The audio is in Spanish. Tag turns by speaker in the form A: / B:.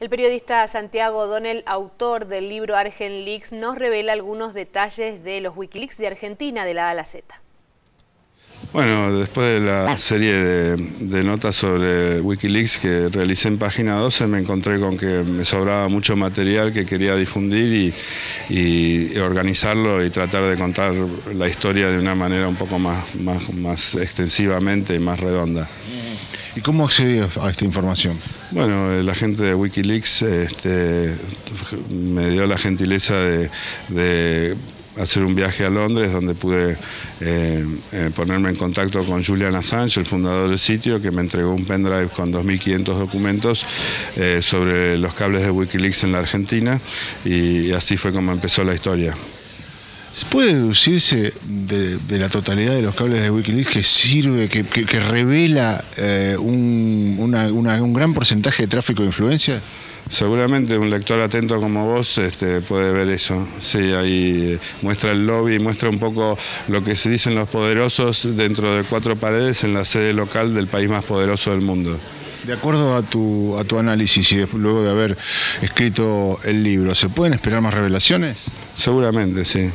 A: El periodista Santiago Donel, autor del libro Argen Leaks, nos revela algunos detalles de los Wikileaks de Argentina de la A la Z.
B: Bueno, después de la serie de, notas sobre Wikileaks que realicé en página 12, me encontré con que me sobraba mucho material que quería difundir y, organizarlo y tratar de contar la historia de una manera un poco más, extensivamente y más redonda.
C: ¿Y cómo accedió a esta información?
B: Bueno, la gente de Wikileaks este, me dio la gentileza de hacer un viaje a Londres donde pude eh, eh, ponerme en contacto con Julian Assange, el fundador del sitio, que me entregó un pendrive con 2.500 documentos eh, sobre los cables de Wikileaks en la Argentina y, así fue como empezó la historia.
C: ¿Se puede deducirse de, la totalidad de los cables de Wikileaks que sirve, que, revela un, un gran porcentaje de tráfico de influencia?
B: Seguramente un lector atento como vos este, puede ver eso. Sí, ahí muestra el lobby, muestra un poco lo que se dicen los poderosos dentro de cuatro paredes en la sede local del país más poderoso del mundo.
C: De acuerdo a tu, a tu análisis y luego de haber escrito el libro, ¿se pueden esperar más revelaciones?
B: Seguramente, sí.